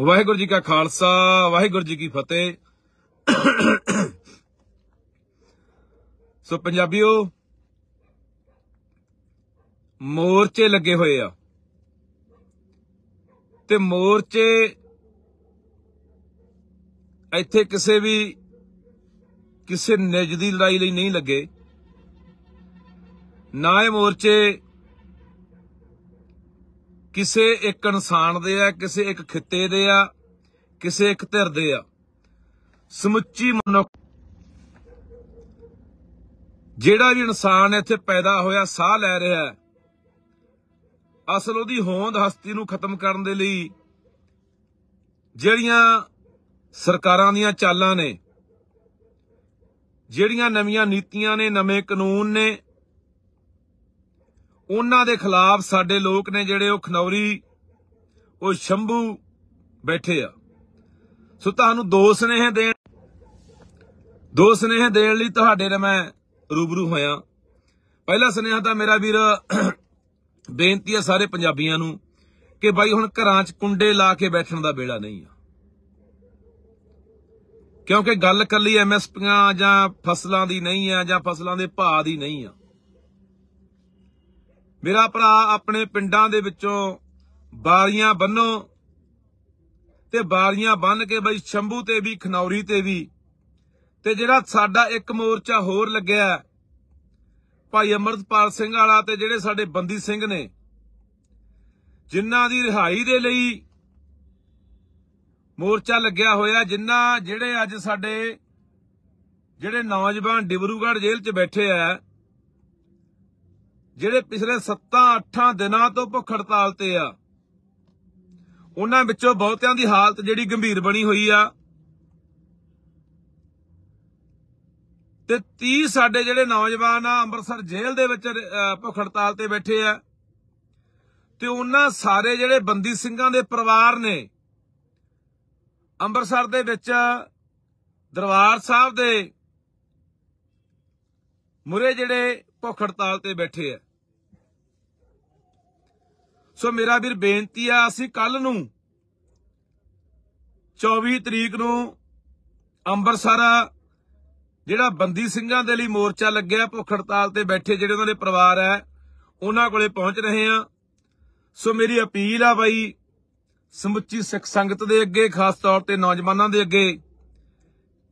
ਵਾਹਿਗੁਰੂ ਜੀ ਕਾ ਖਾਲਸਾ, ਵਾਹਿਗੁਰੂ ਜੀ ਕੀ ਫਤਿਹ। ਸੋ ਪੰਜਾਬੀਓ, ਮੋਰਚੇ ਲੱਗੇ ਹੋਏ ਆ। ਤੇ ਮੋਰਚੇ ਇੱਥੇ ਕਿਸੇ ਵੀ, ਕਿਸੇ ਨਿੱਜ ਦੀ ਲੜਾਈ ਲਈ ਨਹੀਂ ਲੱਗੇ। ਨਾ ਇਹ ਮੋਰਚੇ ਕਿਸੇ ਇੱਕ ਇਨਸਾਨ ਦੇ ਆ, ਕਿਸੇ ਇੱਕ ਖਿੱਤੇ ਦੇ ਆ, ਕਿਸੇ ਇੱਕ ਧਿਰ ਦੇ ਆ। ਸਮੁੱਚੀ ਮਨੁੱਖ ਜਿਹੜਾ ਵੀ ਇਨਸਾਨ ਇੱਥੇ ਪੈਦਾ ਹੋਇਆ, ਸਾਹ ਲੈ ਰਿਹਾ ਹੈ, ਅਸਲ ਉਹਦੀ ਹੋਂਦ ਹਸਤੀ ਨੂੰ ਖਤਮ ਕਰਨ ਦੇ ਲਈ ਜਿਹੜੀਆਂ ਸਰਕਾਰਾਂ ਦੀਆਂ ਚਾਲਾਂ ਨੇ, ਜਿਹੜੀਆਂ ਨਵੀਆਂ ਨੀਤੀਆਂ ਨੇ, ਨਵੇਂ ਕਾਨੂੰਨ ਨੇ ਉਹਨਾਂ ਦੇ ਖਿਲਾਫ ਸਾਡੇ ਲੋਕ ਨੇ ਜਿਹੜੇ ਉਹ ਖਨੌਰੀ, ਉਹ ਸ਼ੰਭੂ ਬੈਠੇ ਆ। ਸੋ ਤੁਹਾਨੂੰ ਦੋ ਸਨੇਹ ਦੇਣ, ਦੋ ਸਨੇਹ ਦੇਣ ਲਈ ਤੁਹਾਡੇ ਨਾਲ ਮੈਂ ਰੂਬਰੂ ਹੋਇਆ। ਪਹਿਲਾ ਸਨੇਹ ਤਾਂ ਮੇਰਾ ਵੀਰ, ਬੇਨਤੀ ਆ ਸਾਰੇ ਪੰਜਾਬੀਆਂ ਨੂੰ ਕਿ ਬਾਈ ਹੁਣ ਘਰਾਂ 'ਚ ਕੁੰਡੇ ਲਾ ਕੇ ਬੈਠਣ ਦਾ ਵੇਲਾ ਨਹੀਂ ਆ। ਕਿਉਂਕਿ ਗੱਲ ਕੱਲੀ ਐਮਐਸਪੀਆਂ ਜਾਂ ਫਸਲਾਂ ਦੀ ਨਹੀਂ ਆ ਜਾਂ ਫਸਲਾਂ ਦੇ ਭਾਅ ਦੀ ਨਹੀਂ ਆ। ਮੇਰਾ ਭਰਾ ਆਪਣੇ ਪਿੰਡਾਂ ਦੇ ਵਿੱਚੋਂ ਬਾਰੀਆਂ ਬੰਨੋ ਤੇ ਬਾਰੀਆਂ ਬੰਨ ਕੇ ਬਈ ਸ਼ੰਭੂ ਤੇ ਵੀ, ਖਨੌਰੀ ਤੇ ਵੀ। ਤੇ ਜਿਹੜਾ ਸਾਡਾ ਇੱਕ ਮੋਰਚਾ ਹੋਰ ਲੱਗਿਆ ਭਾਈ ਅਮਰਤਪਾਲ ਸਿੰਘ ਵਾਲਾ ਤੇ ਜਿਹੜੇ ਸਾਡੇ ਬੰਦੀ ਸਿੰਘ ਨੇ, ਜਿਨ੍ਹਾਂ ਦੀ ਰਿਹਾਈ ਦੇ ਲਈ ਮੋਰਚਾ ਲੱਗਿਆ ਹੋਇਆ, ਜਿਨ੍ਹਾਂ ਜਿਹੜੇ ਅੱਜ ਸਾਡੇ ਜਿਹੜੇ ਨੌਜਵਾਨ ਡਿਬਰੂਗੜ੍ਹ ਜੇਲ੍ਹ 'ਚ ਬੈਠੇ ਆ ਜਿਹੜੇ ਪਿਛਲੇ 7-8 ਦਿਨਾਂ ਤੋਂ ਭੁੱਖ ਹੜਤਾਲ ਤੇ ਆ, ਉਹਨਾਂ ਵਿੱਚੋਂ ਬਹੁਤਿਆਂ ਦੀ ਹਾਲਤ ਜਿਹੜੀ ਗੰਭੀਰ ਬਣੀ ਹੋਈ ਆ। ਤੇ 30 ਸਾਡੇ ਜਿਹੜੇ ਨੌਜਵਾਨ ਆ, ਅੰਮ੍ਰਿਤਸਰ ਜੇਲ੍ਹ ਦੇ ਵਿੱਚ ਭੁੱਖ ਹੜਤਾਲ ਤੇ ਬੈਠੇ ਆ। ਤੇ ਉਹਨਾਂ ਸਾਰੇ ਜਿਹੜੇ ਬੰਦੀ ਸਿੰਘਾਂ ਦੇ ਪਰਿਵਾਰ ਨੇ, ਅੰਮ੍ਰਿਤਸਰ ਦੇ ਵਿੱਚ ਦਰਬਾਰ ਸਾਹਿਬ ਦੇ ਮੁਰੇ ਜਿਹੜੇ ਭੁੱਖ ਹੜਤਾਲ ਤੇ ਬੈਠੇ ਆ। ਸੋ ਮੇਰਾ ਵੀਰ ਬੇਨਤੀ ਆ, ਅਸੀਂ ਕੱਲ ਨੂੰ 24 ਤਰੀਕ ਨੂੰ ਅੰਮ੍ਰਿਤਸਰ ਜਿਹੜਾ ਬੰਦੀ ਸਿੰਘਾਂ ਦੇ ਲਈ ਮੋਰਚਾ ਲੱਗਿਆ, ਭੁੱਖ ਹੜਤਾਲ ਤੇ ਬੈਠੇ ਜਿਹੜੇ ਉਹਨਾਂ ਦੇ ਪਰਿਵਾਰ ਹੈ, ਉਹਨਾਂ ਕੋਲੇ ਪਹੁੰਚ ਰਹੇ ਆ ਸੋ ਮੇਰੀ ਅਪੀਲ ਆ ਬਾਈ, ਸਮੁੱਚੀ ਸਿੱਖ ਸੰਗਤ ਦੇ ਅੱਗੇ, ਖਾਸ ਤੌਰ ਤੇ ਨੌਜਵਾਨਾਂ ਦੇ ਅੱਗੇ,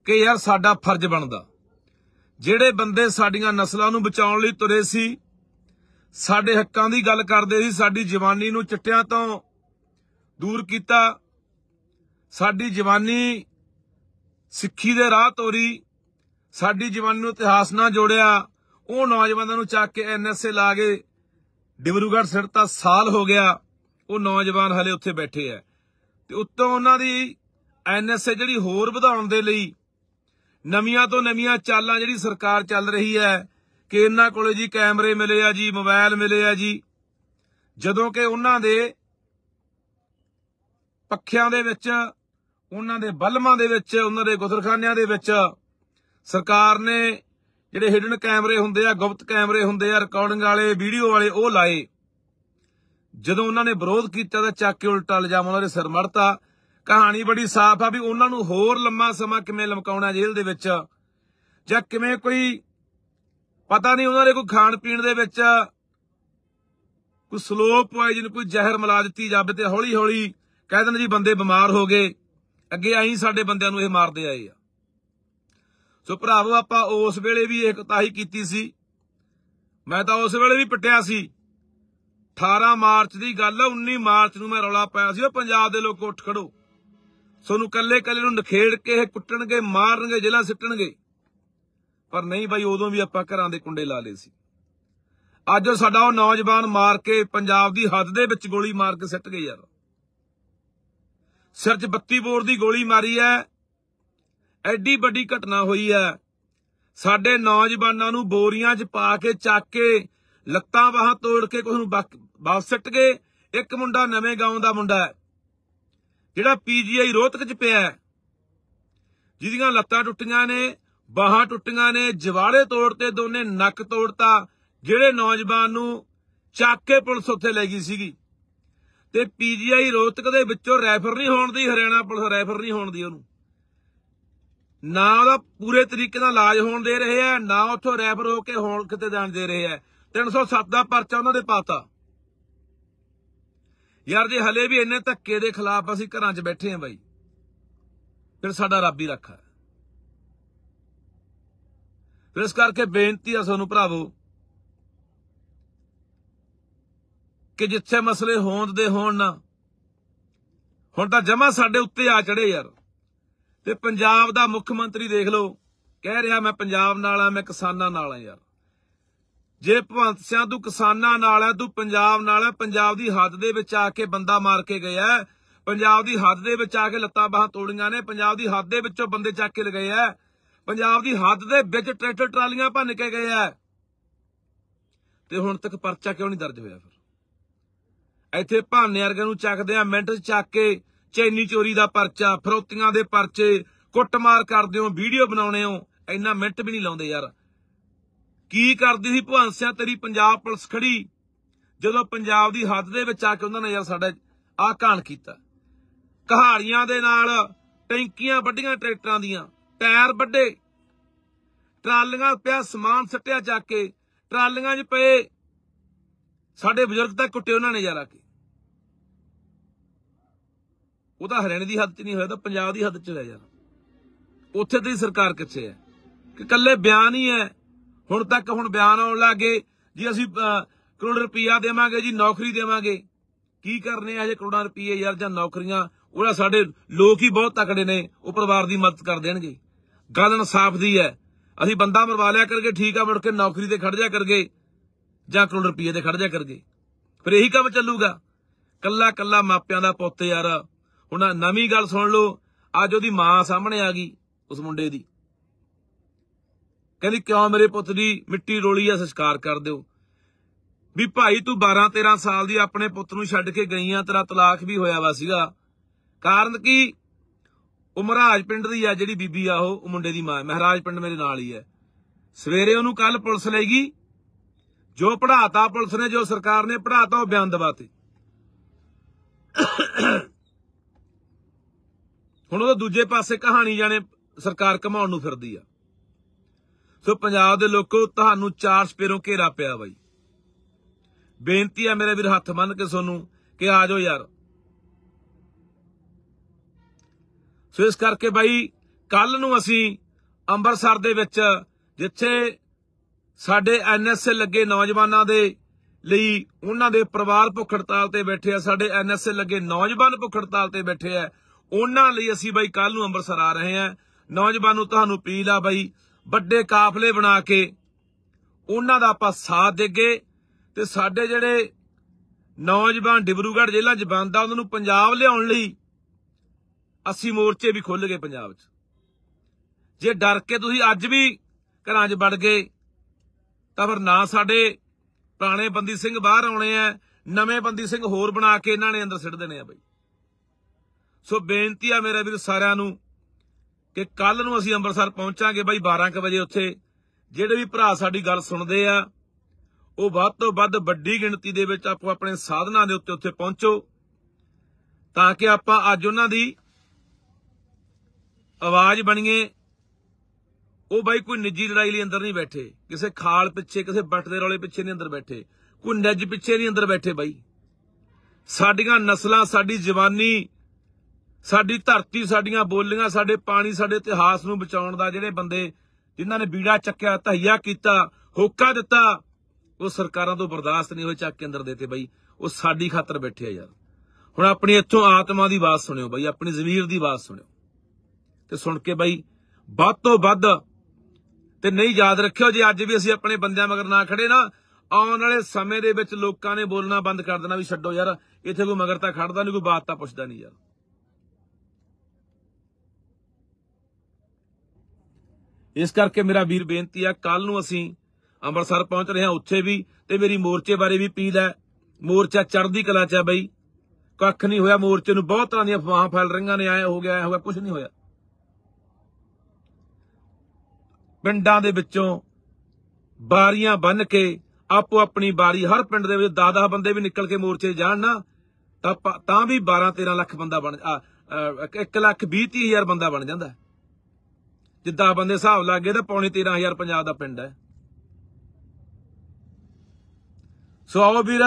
ਕਿ ਯਾਰ ਸਾਡਾ ਫਰਜ਼ ਬਣਦਾ। ਜਿਹੜੇ ਬੰਦੇ ਸਾਡੀਆਂ ਨਸਲਾਂ ਨੂੰ ਬਚਾਉਣ ਲਈ ਤੁਰੇ ਸੀ ਸਾਡੇ ਹੱਕਾਂ ਦੀ ਗੱਲ ਕਰਦੇ ਸੀ, ਸਾਡੀ ਜਵਾਨੀ ਨੂੰ ਚਿੱਟਿਆਂ ਤੋਂ ਦੂਰ ਕੀਤਾ। ਸਾਡੀ ਜਵਾਨੀ ਸਿੱਖੀ ਦੇ ਰਾਹ ਤੋਰੀ। ਸਾਡੀ ਜਵਾਨੀ ਨੂੰ ਇਤਿਹਾਸ ਨਾਲ ਜੋੜਿਆ। ਉਹ ਨੌਜਵਾਨਾਂ ਨੂੰ ਚੱਕ ਕੇ ਐਨਐਸਏ ਲਾ ਕੇ ਡਿਬਰੂਗੜ੍ਹ ਸਿੱਟਤਾ ਸਾਲ ਹੋ ਗਿਆ। ਉਹ ਨੌਜਵਾਨ ਹਲੇ ਉੱਥੇ ਬੈਠੇ ਆ। ਤੇ ਉੱਤੋਂ ਉਹਨਾਂ ਦੀ ਐਨਐਸਏ ਜਿਹੜੀ ਹੋਰ ਵਧਾਉਣ ਦੇ ਲਈ ਨਵੀਆਂ ਤੋਂ ਨਵੀਆਂ ਚਾਲਾਂ ਜਿਹੜੀ ਸਰਕਾਰ ਚੱਲ ਰਹੀ ਹੈ ਕਿ ਇਹਨਾਂ ਕੋਲੇ ਜੀ ਕੈਮਰੇ ਮਿਲੇ ਆ ਜੀ ਮੋਬਾਈਲ ਮਿਲੇ ਆ ਜੀ। ਜਦੋਂ ਕਿ ਉਹਨਾਂ ਦੇ ਪੱਖਿਆਂ ਦੇ ਵਿੱਚ, ਉਹਨਾਂ ਦੇ ਬਲਮਾਂ ਦੇ ਵਿੱਚ, ਉਹਨਾਂ ਦੇ ਗੁਜ਼ਰਖਾਨਿਆਂ ਦੇ ਵਿੱਚ ਸਰਕਾਰ ਨੇ ਜਿਹੜੇ ਹਿਡਨ ਕੈਮਰੇ ਹੁੰਦੇ ਆ, ਗੁਪਤ ਕੈਮਰੇ ਹੁੰਦੇ ਆ ਰਿਕਾਰਡਿੰਗ ਵਾਲੇ ਵੀਡੀਓ ਵਾਲੇ, ਉਹ ਲਾਏ। ਜਦੋਂ ਉਹਨਾਂ ਨੇ ਵਿਰੋਧ ਕੀਤਾ ਤਾਂ ਚੱਕ ਕੇ ਉਲਟਾ ਇਲਜ਼ਾਮ ਉਹਨਾਂ ਦੇ ਸਿਰ ਮੜਤਾ। ਕਹਾਣੀ ਬੜੀ ਸਾਫ਼ ਆ ਵੀ ਉਹਨਾਂ ਨੂੰ ਹੋਰ ਲੰਮਾ ਸਮਾਂ ਕਿਵੇਂ ਲਮਕਾਉਣਾ ਜੇਲ੍ਹ ਦੇ ਵਿੱਚ? ਜਾਂ ਕਿਵੇਂ ਕੋਈ ਪਤਾ ਨਹੀਂ ਉਹਨਾਂ ਨੇ ਕੋਈ ਖਾਣ ਪੀਣ ਦੇ ਵਿੱਚ ਕੋਈ ਸਲੋ ਪੋਇਜ਼ਨ ਕੋਈ ਜ਼ਹਿਰ ਮਿਲਾ ਦਿੱਤੀ ਜਾਵੇ ਤੇ ਹੌਲੀ ਹੌਲੀ ਕਹਿ ਦਿੰਦੇ ਜੀ ਬੰਦੇ ਬਿਮਾਰ ਹੋ ਗਏ। ਅੱਗੇ ਆਈ ਸਾਡੇ ਬੰਦਿਆਂ ਨੂੰ ਇਹ ਮਾਰਦੇ ਆਏ ਆ। ਸੋ ਭਰਾਵੋ, ਆਪਾਂ ਉਸ ਵੇਲੇ ਵੀ ਇਹ ਕੁਤਾਹੀ ਕੀਤੀ ਸੀ। ਮੈਂ ਤਾਂ ਉਸ ਵੇਲੇ ਵੀ ਪਿੱਟਿਆ ਸੀ। 18 ਮਾਰਚ ਦੀ ਗੱਲ ਆ 19 ਮਾਰਚ ਨੂੰ ਮੈਂ ਰੌਲਾ ਪਾਇਆ ਸੀ। ਉਹ ਪੰਜਾਬ ਦੇ ਲੋਕ ਉੱਠ ਖੜੋ। ਸੋਨੂੰ ਕੱਲੇ ਕੱਲੇ ਨੂੰ ਨਖੇੜ ਕੇ ਇਹ ਕੁੱਟਣਗੇ, ਮਾਰਨਗੇ, ਜ਼ਿਲ੍ਹਾ ਸਿੱਟਣਗੇ। ਪਰ ਨਹੀਂ ਬਾਈ ਉਦੋਂ ਵੀ ਆਪਾਂ ਘਰਾਂ ਦੇ ਕੁੰਡੇ ਲਾ ਲਏ ਸੀ। ਅੱਜ ਸਾਡਾ ਉਹ ਨੌਜਵਾਨ ਮਾਰ ਕੇ ਪੰਜਾਬ ਦੀ ਹੱਦ ਦੇ ਵਿੱਚ ਗੋਲੀ ਮਾਰ ਕੇ ਸਿੱਟ ਗਏ ਯਾਰ। ਸਿਰ 'ਚ 32 ਬੋਰ ਦੀ ਗੋਲੀ ਮਾਰੀ ਐ। ਐਡੀ ਵੱਡੀ ਘਟਨਾ ਹੋਈ ਐ। ਸਾਡੇ ਨੌਜਵਾਨਾਂ ਨੂੰ ਬੋਰੀਆਂ 'ਚ ਪਾ ਕੇ ਚੱਕ ਕੇ ਲੱਤਾਂ ਬਾਹਾਂ ਤੋੜ ਕੇ ਕੁਝ ਨੂੰ ਵਾਪਸ ਸਿੱਟ ਗਏ। ਇੱਕ ਮੁੰਡਾ ਨਵੇਂ ਗਾਉਂ ਦਾ ਮੁੰਡਾ ਹੈ ਜਿਹੜਾ ਪੀਜੀਆਈ ਰੋਹਤਕ 'ਚ ਪਿਆ ਹੈ, ਜਿਹਦੀਆਂ ਲੱਤਾਂ ਟੁੱਟੀਆਂ ਨੇ। ਬਾਹਾਂ ਟੁੱਟੀਆਂ ਨੇ, ਜਵਾੜੇ ਤੋੜਤੇ, ਦੋਨੇ ਨੱਕ ਤੋੜਤਾ, ਜਿਹੜੇ ਨੌਜਵਾਨ ਨੂੰ ਚੱਕ ਕੇ ਪੁਲਿਸ ਉੱਥੇ ਲੈ ਗਈ ਸੀਗੀ। ਤੇ ਪੀਜੀਆਈ ਰੋਹਤਕ ਦੇ ਵਿੱਚੋਂ ਰੈਫਰ ਨਹੀਂ ਹੋਣ ਦੀ, ਹਰਿਆਣਾ ਪੁਲਿਸ ਰੈਫਰ ਨਹੀਂ ਹੋਣ ਦੀ ਉਹਨੂੰ। ਨਾ ਉਹਦਾ ਪੂਰੇ ਤਰੀਕੇ ਨਾਲ ਇਲਾਜ ਹੋਣ ਦੇ ਰਹੇ ਆ, ਨਾ ਉੱਥੋਂ ਰੈਫਰ ਹੋ ਕੇ ਹੋਣ ਕਿਤੇ ਜਾਣ ਦੇ ਰਹੇ ਆ। 307 ਦਾ ਪਰਚਾ ਉਹਨਾਂ ਦੇ ਪਾਤਾ। ਯਾਰ ਜੇ ਹਲੇ ਵੀ ਇੰਨੇ ਧੱਕੇ ਦੇ ਖਿਲਾਫ ਅਸੀਂ ਘਰਾਂ 'ਚ ਬੈਠੇ ਆ ਬਾਈ, ਫਿਰ ਸਾਡਾ ਰੱਬ ਹੀ ਰੱਖਾ ਇਸ ਕਰਕੇ ਬੇਨਤੀ ਆ ਤੁਹਾਨੂੰ ਭਰਾਵੋ ਕਿ ਜਿੱਥੇ ਮਸਲੇ ਹੋਂਦ ਦੇ ਹੋਣ ਨਾ, ਹੁਣ ਤਾਂ ਜਮਾ ਸਾਡੇ ਉੱਤੇ ਆ ਚੜੇ ਯਾਰ। ਤੇ ਪੰਜਾਬ ਦਾ ਮੁੱਖ ਮੰਤਰੀ ਦੇਖ ਲਓ, ਕਹਿ ਰਿਹਾ ਮੈਂ ਪੰਜਾਬ ਨਾਲ ਆ, ਮੈਂ ਕਿਸਾਨਾਂ ਨਾਲ ਆ ਯਾਰ। ਜੇ ਭਗਵੰਤ ਸਿੰਘ ਤੂੰ ਕਿਸਾਨਾਂ ਨਾਲ ਆ, ਤੂੰ ਪੰਜਾਬ ਨਾਲ ਆ, ਪੰਜਾਬ ਦੀ ਹੱਦ ਦੇ ਵਿੱਚ ਆ ਕੇ ਬੰਦਾ ਮਾਰ ਕੇ ਗਿਆ ਪੰਜਾਬ ਦੀ ਹੱਦ ਦੇ ਵਿੱਚ ਆ ਕੇ ਲੱਤਾਂ ਬਾਹਾਂ ਤੋੜੀਆਂ ਨੇ, ਪੰਜਾਬ ਦੀ ਹੱਦ ਦੇ ਵਿੱਚੋਂ ਬੰਦੇ ਚੱਕ ਕੇ ਲਗਾਏ ਆ। ਪੰਜਾਬ ਦੀ ਹੱਦ ਦੇ ਵਿੱਚ ਟਰੈਕਟਰ ਟਰਾਲੀਆਂ ਭੰਨ ਕੇ ਗਏ ਆ। ਤੇ ਹੁਣ ਤੱਕ ਪਰਚਾ ਕਿਉਂ ਨਹੀਂ ਦਰਜ ਹੋਇਆ ਫਿਰ? ਇੱਥੇ ਭਾਨੇ ਵਰਗੇ ਨੂੰ ਚੱਕਦੇ ਆ ਮਿੰਟ ਚੱਕ ਕੇ ਚੈਨੀ ਚੋਰੀ ਦਾ ਪਰਚਾ, ਫਰੋਤੀਆਂ ਦੇ ਪਰਚੇ, ਕੁੱਟਮਾਰ ਕਰਦੇ ਹੋ, ਵੀਡੀਓ ਬਣਾਉਣੇ ਹੋ, ਇੰਨਾ ਮਿੰਟ ਵੀ ਨਹੀਂ ਲਾਉਂਦੇ ਯਾਰ। ਕੀ ਕਰਦੀ ਸੀ ਭਗਵੰਤ ਸਿੰਘ ਤੇਰੀ ਪੰਜਾਬ ਪੁਲਿਸ ਖੜੀ? ਜਦੋਂ ਪੰਜਾਬ ਦੀ ਹੱਦ ਦੇ ਵਿੱਚ ਆ ਕੇ ਉਹਨਾਂ ਨੇ ਯਾਰ ਸਾਡਾ ਆ ਕਾਂਡ ਕੀਤਾ। ਕਹਾੜੀਆਂ ਦੇ ਨਾਲ ਟੈਂਕੀਆਂ ਵੱਡੀਆਂ ਟਰੈਕਟਰਾਂ ਦੀਆਂ। ਟਾਇਰ ਵੱਡੇ। ਟਰਾਲੀਆਂ ਪਿਆ ਸਮਾਨ ਸੱਟਿਆ ਚੱਕ ਕੇ। ਟਰਾਲੀਆਂ 'ਚ ਪਏ ਸਾਡੇ ਬਜ਼ੁਰਗ ਤਾਂ ਕੁੱਟੇ ਉਹਨਾਂ ਨੇ ਯਾਰ ਆ ਕੇ। ਉਹ ਤਾਂ ਹਰਿਆਣੇ ਦੀ ਹੱਦ 'ਚ ਨਹੀਂ ਹੋਇਆ ਤਾਂ ਪੰਜਾਬ ਦੀ ਹੱਦ 'ਚ ਹੋਇਆ ਯਾਰ ਉੱਥੇ ਤੇ ਸਰਕਾਰ ਕਿੱਥੇ ਹੈ? ਕਿ ਕੱਲੇ ਬਿਆਨ ਹੀ ਹੈ। ਹੁਣ ਤੱਕ ਹੁਣ ਬਿਆਨ ਆਉਣ ਲੱਗੇ, ਜੀ ਅਸੀਂ ਕਰੋੜ ਰੁਪਈਆ ਦੇਵਾਂਗੇ ਜੀ, ਨੌਕਰੀ ਦੇਵਾਂਗੇ। ਕੀ ਕਰਨੇ ਆ ਹਜੇ ਕਰੋੜਾਂ ਰੁਪਈਏ ਯਾਰ ਜਾਂ ਨੌਕਰੀਆਂ? ਉਹਦਾ ਸਾਡੇ ਲੋਕ ਹੀ ਬਹੁਤ ਤਕੜੇ ਨੇ, ਉਹ ਪਰਿਵਾਰ ਦੀ ਮਦਦ ਕਰ ਦੇਣਗੇ। ਗੱਲ ਇਨਸਾਫ ਦੀ ਹੈ। ਅਸੀਂ ਬੰਦਾ ਮਰਵਾ ਲਿਆ ਕਰਕੇ ਠੀਕ ਆ, ਮੁੜ ਕੇ ਨੌਕਰੀ ਤੇ ਖੜ ਜਾ ਕਰਗੇ ਜਾਂ ਕਰੋੜ ਰੁਪਈਏ ਤੇ ਖੜ ਜਾ ਕਰਗੇ। ਫਿਰ ਇਹੀ ਕੰਮ ਚੱਲੂਗਾ। ਕੱਲਾ ਕੱਲਾ ਮਾਪਿਆਂ ਦਾ ਪੁੱਤ ਯਾਰ, ਹੁਣ ਨਵੀਂ ਗੱਲ ਸੁਣ ਲਓ, ਅੱਜ ਉਹਦੀ ਮਾਂ ਸਾਹਮਣੇ ਆ ਗਈ, ਉਸ ਮੁੰਡੇ ਦੀ। ਕਹਿੰਦੀ, ਕਿਉਂ ਮੇਰੇ ਪੁੱਤ ਦੀ ਮਿੱਟੀ ਰੋਲੀ ਆ, ਸੰਸਕਾਰ ਕਰ ਦਿਓ। ਵੀ ਭਾਈ, ਤੂੰ 12 13 ਸਾਲ ਦੀ ਆਪਣੇ ਪੁੱਤ ਨੂੰ ਛੱਡ ਕੇ ਗਈ ਆ ਤੇਰਾ ਤਲਾਕ ਵੀ ਹੋਇਆ ਵਾ ਸੀਗਾ। ਕਾਰਨ ਕੀ? ਉਹ ਮਹਾਰਾਜ ਪਿੰਡ ਦੀ ਆ, ਜਿਹੜੀ ਬੀਬੀ ਆ ਉਹ ਉਹ ਮੁੰਡੇ ਦੀ ਮਾਂ ਮਹਾਰਾਜ ਪਿੰਡ ਮੇਰੇ ਨਾਲ ਹੀ ਹੈ। ਸਵੇਰੇ ਉਹਨੂੰ ਕੱਲ ਪੁਲਿਸ ਲੈ ਗਈ। ਜੋ ਪੜਾਤਾ ਪੁਲਿਸ ਨੇ, ਜੋ ਸਰਕਾਰ ਨੇ ਪੜਾਤਾ ਉਹ ਬਿਆਨ ਦਵਾਤੇ। ਹੁਣ ਉਹਦੇ ਦੂਜੇ ਪਾਸੇ ਕਹਾਣੀ ਜਾਣੇ ਸਰਕਾਰ ਕਮਾਉਣ ਨੂੰ ਫਿਰਦੀ ਆ। ਸੋ ਪੰਜਾਬ ਦੇ ਲੋਕੋ, ਤੁਹਾਨੂੰ ਚਾਰ ਸਪੇਰੋਂ ਘੇਰਾ ਪਿਆ ਬਾਈ। ਬੇਨਤੀ ਆ ਮੇਰੇ ਵੀਰ, ਹੱਥ ਮੰਨ ਕੇ ਤੁਹਾਨੂੰ ਕਿ ਆ ਜਾਓ ਯਾਰ। ਸੋ ਇਸ ਕਰਕੇ ਬਾਈ ਕੱਲ ਨੂੰ ਅਸੀਂ ਅੰਮ੍ਰਿਤਸਰ ਦੇ ਵਿੱਚ, ਜਿੱਥੇ ਸਾਡੇ ਐਨਐਸਏ ਲੱਗੇ ਨੌਜਵਾਨਾਂ ਦੇ ਲਈ ਉਹਨਾਂ ਦੇ ਪਰਿਵਾਰ ਭੁੱਖ ਹੜਤਾਲ ਤੇ ਬੈਠੇ ਆ, ਸਾਡੇ ਐਨਐਸਏ ਲੱਗੇ ਨੌਜਵਾਨ ਭੁੱਖ ਹੜਤਾਲ ਤੇ ਬੈਠੇ ਆ, ਉਹਨਾਂ ਲਈ ਅਸੀਂ ਬਾਈ ਕੱਲ ਨੂੰ ਅੰਮ੍ਰਿਤਸਰ ਆ ਰਹੇ ਆ। ਨੌਜਵਾਨ ਨੂੰ ਤੁਹਾਨੂੰ ਅਪੀਲ ਆ ਬਾਈ, ਵੱਡੇ ਕਾਫਲੇ ਬਣਾ ਕੇ ਉਹਨਾਂ ਦਾ ਆਪਾਂ ਸਾਥ ਦੇਗੇ ਤੇ ਸਾਡੇ ਜਿਹੜੇ ਨੌਜਵਾਨ ਡਿਬਰੂਗੜ੍ਹ ਜ਼ਿਲ੍ਹਾ 'ਚ ਬੰਦ ਉਹਨਾਂ ਨੂੰ ਪੰਜਾਬ ਲਿਆਉਣ ਲਈ ਅਸੀਂ ਮੋਰਚੇ ਵੀ ਖੁੱਲ ਗਏ ਪੰਜਾਬ 'ਚ। ਜੇ ਡਰ ਕੇ ਤੁਸੀਂ ਅੱਜ ਵੀ ਘਰਾਂ 'ਚ ਵੜ ਗਏ, ਤਾਂ ਫਿਰ ਨਾ ਸਾਡੇ ਪੁਰਾਣੇ ਬੰਦੀ ਸਿੰਘ ਬਾਹਰ ਆਉਣੇ ਆ, ਨਵੇਂ ਬੰਦੀ ਸਿੰਘ ਹੋਰ ਬਣਾ ਕੇ ਇਹਨਾਂ ਨੇ ਅੰਦਰ ਸਿੱਟ ਦੇਣੇ ਆ ਬਈ। ਸੋ ਬੇਨਤੀ ਆ ਮੇਰੇ ਵੀਰ ਸਾਰਿਆਂ ਨੂੰ ਕਿ ਕੱਲ ਨੂੰ ਅਸੀਂ ਅੰਮ੍ਰਿਤਸਰ ਪਹੁੰਚਾਂਗੇ ਬਾਈ 12 ਕੁ ਵਜੇ ਉੱਥੇ। ਜਿਹੜੇ ਵੀ ਭਰਾ ਸਾਡੀ ਗੱਲ ਸੁਣਦੇ ਆ, ਉਹ ਵੱਧ ਤੋਂ ਵੱਧ ਵੱਡੀ ਗਿਣਤੀ ਦੇ ਵਿੱਚ ਆਪੋ ਆਪਣੇ ਸਾਧਨਾਂ ਦੇ ਉੱਤੇ ਉੱਥੇ ਪਹੁੰਚੋ, ਤਾਂ ਕਿ ਆਪਾਂ ਅੱਜ ਉਹਨਾਂ ਦੀ ਆਵਾਜ਼ ਬਣੀਏ। ਉਹ ਬਾਈ ਕੋਈ ਨਿੱਜੀ ਲੜਾਈ ਲਈ ਅੰਦਰ ਨਹੀਂ ਬੈਠੇ। ਕਿਸੇ ਖਾਲ ਪਿੱਛੇ, ਕਿਸੇ ਬੱਟ ਦੇ ਰੌਲੇ ਪਿੱਛੇ ਨਹੀਂ ਅੰਦਰ ਬੈਠੇ। ਕੋਈ ਨੱਜ ਪਿੱਛੇ ਨਹੀਂ ਅੰਦਰ ਬੈਠੇ ਬਾਈ। ਸਾਡੀਆਂ ਨਸਲਾਂ, ਸਾਡੀ ਜਵਾਨੀ, ਸਾਡੀ ਧਰਤੀ, ਸਾਡੀਆਂ ਬੋਲੀਆਂ, ਸਾਡੇ ਪਾਣੀ, ਸਾਡੇ ਇਤਿਹਾਸ ਨੂੰ ਬਚਾਉਣ ਦਾ ਜਿਹੜੇ ਬੰਦੇ ਜਿਨ੍ਹਾਂ ਨੇ ਬੀੜਾ ਚੱਕਿਆ, ਧਈਆ ਕੀਤਾ, ਹੋਕਾ ਦਿੱਤਾ, ਉਹ ਸਰਕਾਰਾਂ ਤੋਂ ਬਰਦਾਸ਼ਤ ਨਹੀਂ ਹੋਏ, ਚੱਕ ਕੇ ਅੰਦਰ ਦੇਤੇ ਬਾਈ। ਉਹ ਸਾਡੀ ਖਾਤਰ ਬੈਠੇ ਆ ਯਾਰ। ਹੁਣ ਆਪਣੀ ਇੱਥੋਂ ਆਤਮਾ ਦੀ ਆਵਾਜ਼ ਸੁਣਿਓ ਬਾਈ, ਆਪਣੀ ਜ਼ਮੀਰ ਦੀ ਆਵਾਜ਼ ਸੁਣਿਓ। ਤੇ ਸੁਣ ਕੇ ਬਾਈ, ਵੱਧ ਤੋਂ ਵੱਧ ਤੇ ਨਹੀਂ ਯਾਦ ਰੱਖਿਓ ਜੇ ਅੱਜ ਵੀ ਅਸੀਂ ਆਪਣੇ ਬੰਦਿਆਂ ਮਗਰ ਨਾ ਖੜੇ ਨਾ, ਆਉਣ ਵਾਲੇ ਸਮੇਂ ਦੇ ਵਿੱਚ ਲੋਕਾਂ ਨੇ ਬੋਲਣਾ ਬੰਦ ਕਰ ਦੇਣਾ ਵੀ ਛੱਡੋ ਯਾਰ, ਇੱਥੇ ਕੋਈ ਮਗਰ ਤਾਂ ਖੜਦਾ ਨਹੀਂ, ਕੋਈ ਬਾਤ ਤਾਂ ਪੁੱਛਦਾ ਨਹੀਂ ਯਾਰ। ਇਸ ਕਰਕੇ ਮੇਰਾ ਵੀਰ ਬੇਨਤੀ ਆ ਕੱਲ ਨੂੰ ਅਸੀਂ ਅੰਮ੍ਰਿਤਸਰ ਪਹੁੰਚ ਰਹੇ ਹਾਂ, ਉੱਥੇ ਵੀ ਤੇ ਮੇਰੀ ਮੋਰਚੇ ਬਾਰੇ ਵੀ ਅਪੀਲ ਹੈ। ਮੋਰਚਾ ਚੜ੍ਹਦੀ ਕਲਾ ਚ ਹੈ ਬਈ, ਕੱਖ ਨਹੀਂ ਹੋਇਆ, ਮੋਰਚੇ ਨੂੰ ਬਹੁਤ ਤਰ੍ਹਾਂ ਦੀਆਂ ਅਫਵਾਹਾਂ ਫੈਲ ਰਹੀਆਂ ਨੇ ਆਏ ਹੋ ਗਿਆ, ਐ ਹੋ ਗਿਆ ਕੁਝ ਨਹੀਂ ਹੋਇਆ। ਪਿੰਡਾਂ ਦੇ ਵਿੱਚੋਂ ਬਾਰੀਆਂ ਬੰਨ ਕੇ ਆਪੋ ਆਪਣੀ ਬਾਰੀ, ਹਰ ਪਿੰਡ ਦੇ ਵਿੱਚ 10-10 ਬੰਦੇ ਵੀ ਨਿਕਲ ਕੇ ਮੋਰਚੇ ਜਾਣ ਨਾ, ਤਾਂ ਤਾਂ ਵੀ 12 13 ਲੱਖ ਬੰਦਾ ਬਣ 1 ਲੱਖ 20 30 ਬੰਦਾ ਬਣ ਜਾਂਦਾ। ਜਿੱਦਾਂ ਬੰਦੇ ਹਿਸਾਬ ਗਏ ਤਾਂ ਪੌਣੇ 13000 ਪੰਜਾਬ ਦਾ ਪਿੰਡ ਹੈ। ਸੋ ਆਓ ਵੀਰ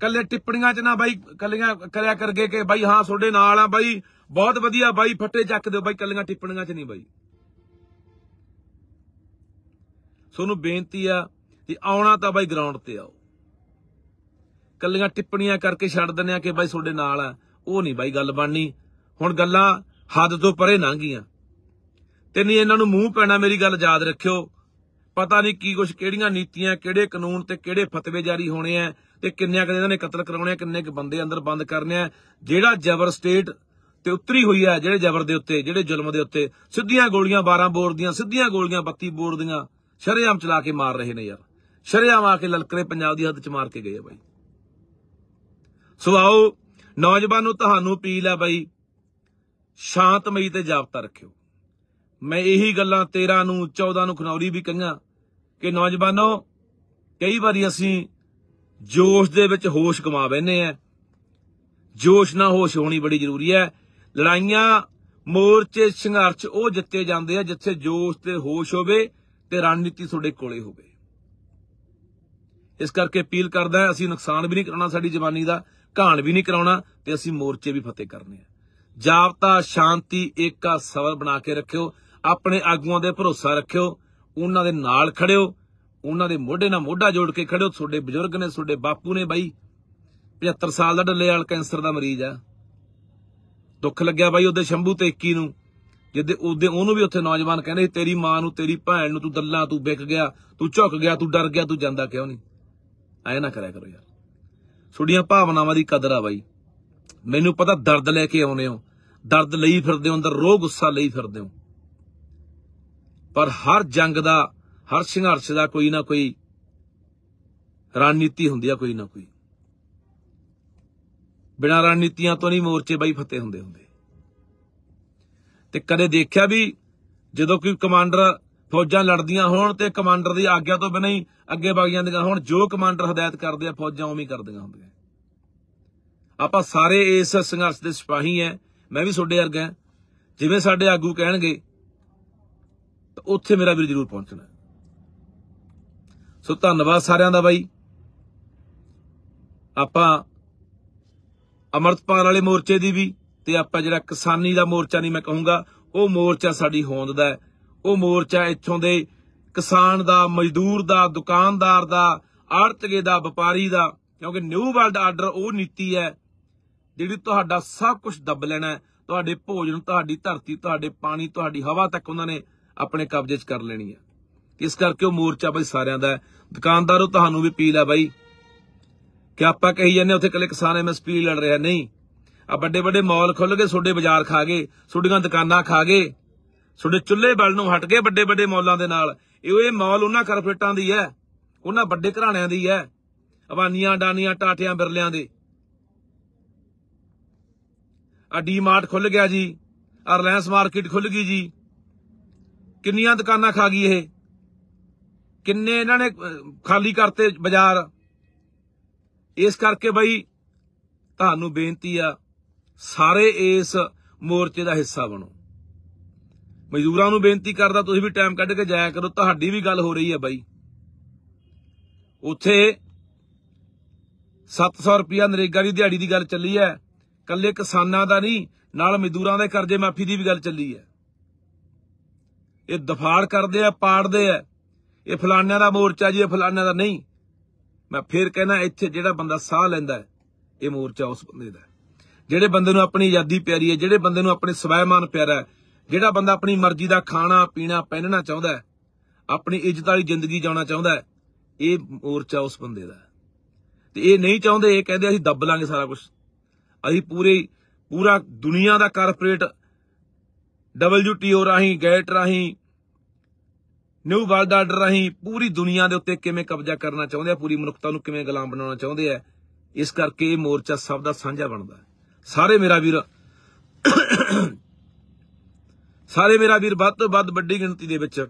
ਕੱਲੇ ਟਿੱਪਣੀਆਂ ਚ ਨਾ ਬਾਈ ਕੱਲੀਆਂ ਕਰਿਆ ਕਰਗੇ ਕਿ ਬਾਈ ਹਾਂ ਤੁਹਾਡੇ ਨਾਲ ਆ ਬਾਈ, ਬਹੁਤ ਵਧੀਆ ਬਾਈ, ਫੱਟੇ ਚੱਕ ਦਿਓ ਬਾਈ ਕੱਲੀਆਂ ਟਿੱਪਣੀਆਂ ਚ ਨਹੀਂ ਬਾਈ। ਤੁਹਾਨੂੰ ਬੇਨਤੀ ਆ ਕਿ ਆਉਣਾ ਤਾਂ ਬਾਈ ਗਰਾਊਂਡ ਤੇ ਆਓ। ਕੱਲੀਆਂ ਟਿੱਪਣੀਆਂ ਕਰਕੇ ਛੱਡ ਦਿੰਦੇ ਆ ਕਿ ਬਾਈ ਤੁਹਾਡੇ ਨਾਲ ਆ। ਉਹ ਨਹੀਂ ਬਾਈ ਗੱਲ ਬਣਨੀ। ਹੁਣ ਗੱਲਾਂ ਹੱਦ ਤੋਂ ਪਰੇ ਲੰਘ ਗਈਆਂ ਤੇ ਨਹੀਂ ਇਹਨਾਂ ਨੂੰ ਮੂੰਹ ਪੈਣਾ ਮੇਰੀ ਗੱਲ ਯਾਦ ਰੱਖਿਓ। ਪਤਾ ਨਹੀਂ ਕੀ ਕੁਛ, ਕਿਹੜੀਆਂ ਨੀਤੀਆਂ, ਕਿਹੜੇ ਕਾਨੂੰਨ ਤੇ ਕਿਹੜੇ ਫਤਵੇ ਜਾਰੀ ਹੋਣੇ ਆ ਤੇ ਕਿੰਨਿਆਂ ਕਦੇ ਇਹਨਾਂ ਨੇ ਕਤਲ ਕਰਾਉਣੇ ਆ, ਕਿੰਨੇ ਕੁ ਬੰਦੇ ਅੰਦਰ ਬੰਦ ਕਰਨੇ ਆ। ਜਿਹੜਾ ਜ਼ਬਰ ਸਟੇਟ ਤੇ ਉਤਰੀ ਹੋਈ ਆ, ਜਿਹੜੇ ਜ਼ਬਰ ਦੇ ਉੱਤੇ, ਜਿਹੜੇ ਜ਼ੁਲਮ ਦੇ ਉੱਤੇ, ਸਿੱਧੀਆਂ ਗੋਲੀਆਂ 12 ਬੋਰ ਦੀਆਂ, ਸਿੱਧੀਆਂ ਗੋਲੀਆਂ 32 ਬੋਰ ਦੀਆਂ। ਸ਼ਰੇਆਮ ਚਲਾ ਕੇ ਮਾਰ ਰਹੇ ਨੇ ਯਾਰ। ਸ਼ਰੇਆਮ ਆ ਕੇ ਲਲਕਰੇ ਪੰਜਾਬ ਦੀ ਹੱਦ ਚ ਮਾਰ ਕੇ ਗਏ ਆ ਬਾਈ। ਸੋ ਆਓ, ਨੌਜਵਾਨੋ, ਤੁਹਾਨੂੰ ਅਪੀਲ ਆ ਬਾਈ ਸ਼ਾਂਤਮਈ ਤੇ ਜਾਬਤਾ ਰੱਖਿਓ। ਮੈਂ ਇਹੀ ਗੱਲਾਂ 13 ਨੂੰ 14 ਨੂੰ ਖਨੌਰੀ ਵੀ ਕਹੀਆਂ ਕਿ ਨੌਜਵਾਨੋ, ਕਈ ਵਾਰੀ ਅਸੀਂ ਜੋਸ਼ ਦੇ ਵਿੱਚ ਹੋਸ਼ ਕਮਾ ਬੈਨੇ ਆ। ਜੋਸ਼ ਨਾਲ ਹੋਸ਼ ਹੋਣੀ ਬੜੀ ਜ਼ਰੂਰੀ ਹੈ। ਲੜਾਈਆਂ ਮੋਰਚੇ, ਸੰਘਰਸ਼ ਉਹ ਜਿੱਤੇ ਜਾਂਦੇ ਆ ਜਿੱਥੇ ਜੋਸ਼ ਤੇ ਹੋਸ਼ ਹੋਵੇ ਤੇ ਰਣਨੀਤੀ ਤੁਹਾਡੇ ਕੋਲੇ ਹੋਵੇ। ਇਸ ਕਰਕੇ ਅਪੀਲ ਕਰਦਾ ਹਾਂ, ਅਸੀਂ ਨੁਕਸਾਨ ਵੀ ਨਹੀਂ ਕਰਾਉਣਾ ਸਾਡੀ ਜਵਾਨੀ ਦਾ ਘਾਣ ਵੀ ਨਹੀਂ ਕਰਾਉਣਾ ਤੇ ਅਸੀਂ ਮੋਰਚੇ ਵੀ ਫਤਿਹ ਕਰਨੇ ਆ। ਜਾਬਤਾ ਸ਼ਾਂਤੀ ਏਕਾ ਸਬਰ ਬਣਾ ਕੇ ਰੱਖਿਓ ਆਪਣੇ ਆਗੂਆਂ ਦੇ ਭਰੋਸਾ ਰੱਖਿਓ ਉਹਨਾਂ ਦੇ ਨਾਲ ਖੜਿਓ ਉਹਨਾਂ ਦੇ ਮੋਢੇ ਨਾਲ ਮੋਢਾ ਜੋੜ ਕੇ ਖੜਿਓ ਤੁਹਾਡੇ ਬਜ਼ੁਰਗ ਨੇ ਤੁਹਾਡੇ ਬਾਪੂ ਨੇ ਬਾਈ 75 ਸਾਲ ਦਾ ਡੱਲੇ ਵਾਲ ਕੈਂਸਰ ਦਾ ਮਰੀਜ਼ ਆ। ਦੁੱਖ ਲੱਗਿਆ ਬਾਈ ਉਹਦੇ ਸ਼ੰਭੂ ਤੇ 21 ਨੂੰ। ਜਿੱਦੇ ਉਹਦੇ ਉਹਨੂੰ ਵੀ ਉੱਥੇ ਨੌਜਵਾਨ ਕਹਿੰਦੇ ਸੀ, ਤੇਰੀ ਮਾਂ ਨੂੰ ਤੇਰੀ ਭੈਣ ਨੂੰ ਤੂੰ ਦੱਲਾ ਤੂੰ ਵਿਕ ਗਿਆ ਤੂੰ ਝੁਕ ਗਿਆ ਤੂੰ ਡਰ ਗਿਆ ਤੂੰ ਜਾਂਦਾ ਕਿਉਂ ਨਹੀਂ? ਐ ਨਾ ਕਰਿਆ ਕਰੋ ਯਾਰ। ਤੁਹਾਡੀਆਂ ਭਾਵਨਾਵਾਂ ਦੀ ਕਦਰ ਆ ਬਾਈ। ਮੈਨੂੰ ਪਤਾ ਦਰਦ ਲੈ ਕੇ ਆਉਨੇ ਹੋ। ਦਰਦ ਲਈ ਫਿਰਦੇ ਹੋ ਅੰਦਰ ਰੋਹ ਗੁੱਸਾ ਲਈ ਫਿਰਦੇ ਹੋ। ਪਰ ਹਰ ਜੰਗ ਦਾ ਹਰ ਸੰਘਰਸ਼ ਦਾ ਕੋਈ ਨਾ ਕੋਈ ਰਣਨੀਤੀ ਹੁੰਦੀ ਆ ਕੋਈ ਨਾ ਕੋਈ। ਬਿਨਾਂ ਰਣਨੀਤੀਆਂ ਤੋਂ ਨਹੀਂ ਮੋਰਚੇ ਬਾਈ ਫਤਿਹ ਹੁੰਦੇ ਹੁੰਦੇ। ਤੇ ਕਦੇ ਦੇਖਿਆ ਵੀ ਜਦੋਂ ਕੋਈ ਕਮਾਂਡਰ ਫੌਜਾਂ ਲੜਦੀਆਂ ਹੋਣ ਤੇ ਕਮਾਂਡਰ ਦੀ ਆਗਿਆ ਤੋਂ ਬਿਨਾਂ ਹੀ ਅੱਗੇ ਵਗ ਜਾਂਦੀਆਂ ਹੋਣ, ਜੋ ਕਮਾਂਡਰ ਹਦਾਇਤ ਕਰਦੇ ਆ, ਫੌਜਾਂ ਉਵੇਂ ਕਰਦੀਆਂ ਹੁੰਦੀਆਂ। ਆਪਾਂ ਸਾਰੇ ਇਸ ਸੰਘਰਸ਼ ਦੇ ਸਿਪਾਹੀ ਐ, ਮੈਂ ਵੀ ਤੁਹਾਡੇ ਵਰਗਾ ਹਾਂ। ਜਿਵੇਂ ਸਾਡੇ ਆਗੂ ਕਹਿਣਗੇ, ਤਾਂ ਉੱਥੇ ਮੇਰਾ ਵੀਰ ਜ਼ਰੂਰ ਪਹੁੰਚਣਾ। ਸੋ ਧੰਨਵਾਦ ਸਾਰਿਆਂ ਦਾ ਬਾਈ। ਆਪਾਂ ਅਮਰਤਪਾਲ ਵਾਲੇ ਮੋਰਚੇ ਦੀ ਵੀ ਤੇ ਆਪਾਂ ਜਿਹੜਾ ਕਿਸਾਨੀ ਦਾ ਮੋਰਚਾ ਨਹੀਂ ਮੈਂ ਕਹੂੰਗਾ, ਉਹ ਮੋਰਚਾ ਸਾਡੀ ਹੋਂਦ ਦਾ ਉਹ ਮੋਰਚਾ ਇੱਥੋਂ ਦੇ ਕਿਸਾਨ ਦਾ, ਮਜ਼ਦੂਰ ਦਾ, ਦੁਕਾਨਦਾਰ ਦਾ, ਆੜਤਗੇ ਦਾ, ਵਪਾਰੀ ਦਾ, ਕਿਉਂਕਿ ਨਿਊ ਵਰਲਡ ਆਰਡਰ ਉਹ ਨੀਤੀ ਹੈ, ਜਿਹੜੀ ਤੁਹਾਡਾ ਸਭ ਕੁਝ ਦੱਬ ਲੈਣਾ ਤੁਹਾਡੇ ਭੋਜਨ, ਤੁਹਾਡੀ ਧਰਤੀ, ਤੁਹਾਡੇ ਪਾਣੀ, ਤੁਹਾਡੀ ਹਵਾ ਤੱਕ ਉਹਨਾਂ ਨੇ ਆਪਣੇ ਕਬਜ਼ੇ 'ਚ ਕਰ ਲੈਣੀ ਹੈ। ਇਸ ਕਰਕੇ ਉਹ ਮੋਰਚਾ ਬਈ ਸਾਰਿਆਂ ਦਾ ਹੈ। ਦੁਕਾਨਦਾਰੋ, ਤੁਹਾਨੂੰ ਵੀ ਪੀਲ ਹੈ ਬਾਈ ਕਿ ਆਪਾਂ ਕਹੀ ਜਾਂਦੇ ਉੱਥੇ ਕੱਲੇ ਕਿਸਾਨ ਐਮਐਸਪੀ ਲੜ ਰਿਹਾ। ਨਹੀਂ ਆ ਵੱਡੇ ਵੱਡੇ ਮਾਲ ਖੁੱਲ ਗਏ ਛੋਡੇ ਬਾਜ਼ਾਰ ਖਾ ਗਏ ਛੋਡੀਆਂ ਦੁਕਾਨਾਂ ਖਾ ਗਏ। ਛੋਡੇ ਚੁੱਲ੍ਹੇ ਬਲ ਨੂੰ ਹਟ ਗਏ ਵੱਡੇ ਵੱਡੇ ਮੌਲਾਂ ਦੇ ਨਾਲ। ਇਹ ਇਹ ਮਾਲ ਉਹਨਾਂ ਕਾਰਪੋਰੇਟਾਂ ਦੀ ਹੈ, ਉਹਨਾਂ ਵੱਡੇ ਘਰਾਣਿਆਂ ਦੀ ਹੈ, ਅਵਾਨੀਆਂ, ਡਾਨੀਆਂ, ਟਾਟਿਆਂ, ਬਿਰਲਿਆਂ ਦੇ। ਆ ਡੀਮਾਰਟ ਖੁੱਲ ਗਿਆ ਜੀ, ਆ ਰਿਲਾਇੰਸ ਮਾਰਕੀਟ ਖੁੱਲ ਗਈ ਜੀ। ਕਿੰਨੀਆਂ ਦੁਕਾਨਾਂ ਖਾ ਗਈ ਇਹ? ਕਿੰਨੇ ਇਹਨਾਂ ਨੇ ਖਾਲੀ ਕਰਤੇ ਬਾਜ਼ਾਰ? ਇਸ ਕਰਕੇ ਬਈ ਤੁਹਾਨੂੰ ਬੇਨਤੀ ਆ ਸਾਰੇ ਇਸ ਮੋਰਚੇ ਦਾ ਹਿੱਸਾ ਬਣੋ। ਮਜ਼ਦੂਰਾਂ ਨੂੰ ਬੇਨਤੀ ਕਰਦਾ, ਤੁਸੀਂ ਵੀ ਟਾਈਮ ਕੱਢ ਕੇ ਜਾਇਆ ਕਰੋ, ਤੁਹਾਡੀ ਵੀ ਗੱਲ ਹੋ ਰਹੀ ਹੈ ਬਾਈ। ਉੱਥੇ 700 ਰੁਪਿਆ ਨਰੇਗਾ ਦੀ ਦਿਹਾੜੀ ਦੀ ਗੱਲ ਚੱਲੀ ਹੈ। ਕੱਲੇ ਕਿਸਾਨਾਂ ਦਾ ਨਹੀਂ, ਨਾਲ ਮਜ਼ਦੂਰਾਂ ਦੇ ਕਰਜ਼ੇ ਮਾਫੀ ਦੀ ਵੀ ਗੱਲ ਚੱਲੀ ਹੈ। ਇਹ ਦਫਾੜ ਕਰਦੇ ਆ, ਪਾੜਦੇ ਆ। ਇਹ ਫਲਾਨਿਆਂ ਦਾ ਮੋਰਚਾ ਜੀ, ਇਹ ਫਲਾਨਿਆਂ ਦਾ ਨਹੀਂ। ਮੈਂ ਫੇਰ ਕਹਿੰਦਾ, ਇੱਥੇ ਜਿਹੜਾ ਬੰਦਾ ਸਾਹ ਲੈਂਦਾ ਇਹ ਮੋਰਚਾ ਉਸ ਬੰਦੇ ਦਾ ਜਿਹੜੇ ਬੰਦੇ ਨੂੰ ਆਪਣੀ ਆਜ਼ਾਦੀ ਪਿਆਰੀ ਹੈ, ਜਿਹੜੇ ਬੰਦੇ ਨੂੰ ਆਪਣੇ ਸਵੈਮਾਨ ਪਿਆਰਾ ਹੈ, ਜਿਹੜਾ ਬੰਦਾ ਆਪਣੀ ਮਰਜ਼ੀ ਦਾ ਖਾਣਾ, ਪੀਣਾ, ਪਹਿਨਣਾ ਚਾਹੁੰਦਾ ਹੈ, ਆਪਣੀ ਇੱਜ਼ਤ ਵਾਲੀ ਜ਼ਿੰਦਗੀ ਜਿਉਣਾ ਚਾਹੁੰਦਾ ਹੈ, ਇਹ ਮੋਰਚਾ ਉਸ ਬੰਦੇ ਦਾ ਹੈ ਤੇ ਇਹ ਨਹੀਂ ਚਾਹੁੰਦੇ, ਇਹ ਕਹਿੰਦੇ ਅਸੀਂ ਦੱਬ ਲਾਂਗੇ ਸਾਰਾ ਕੁਝ ਅਸੀਂ ਪੂਰੇ ਪੂਰਾ ਦੁਨੀਆ ਦਾ ਕਾਰਪੋਰੇਟ WTO ਰਾਹੀਂ, ਗੈਟ ਰਾਹੀਂ, ਨਿਊ ਵਰਲਡ ਆਰਡਰ ਰਾਹੀਂ ਪੂਰੀ ਦੁਨੀਆ ਦੇ ਉੱਤੇ ਕਿਵੇਂ ਕਬਜ਼ਾ ਕਰਨਾ ਚਾਹੁੰਦੇ ਆ, ਪੂਰੀ ਮਨੁੱਖਤਾ ਨੂੰ ਕਿਵੇਂ ਗੁਲਾਮ ਬਣਾਉਣਾ ਚਾਹੁੰਦੇ ਆ, ਇਸ ਕਰਕੇ ਇਹ ਮੋਰਚਾ ਸਭ ਦਾ ਸਾਂਝਾ ਬਣਦਾ ਹੈ। ਸਾਰੇ ਮੇਰਾ ਵੀਰ ਸਾਰੇ ਮੇਰਾ ਵੀਰ ਵੱਧ ਤੋਂ ਵੱਧ ਵੱਡੀ ਗਿਣਤੀ ਦੇ ਵਿੱਚ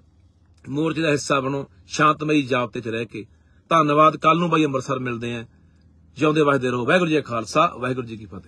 ਮੋਰਚੇ ਦਾ ਹਿੱਸਾ ਬਣੋ, ਸ਼ਾਂਤਮਈ ਜਾਬਤੇ 'ਚ ਰਹਿ ਕੇ। ਧੰਨਵਾਦ ਕੱਲ ਨੂੰ ਬਾਈ ਅੰਮ੍ਰਿਤਸਰ ਮਿਲਦੇ ਆਂ ਜਿਉਂਦੇ ਵਸਦੇ ਰਹੋ। ਵਾਹਿਗੁਰੂ ਜੀ ਖਾਲਸਾ, ਵਾਹਿਗੁਰੂ ਜੀ ਕੀ ਫਤਿਹ।